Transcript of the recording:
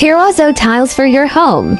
Terrazzo tiles for your home.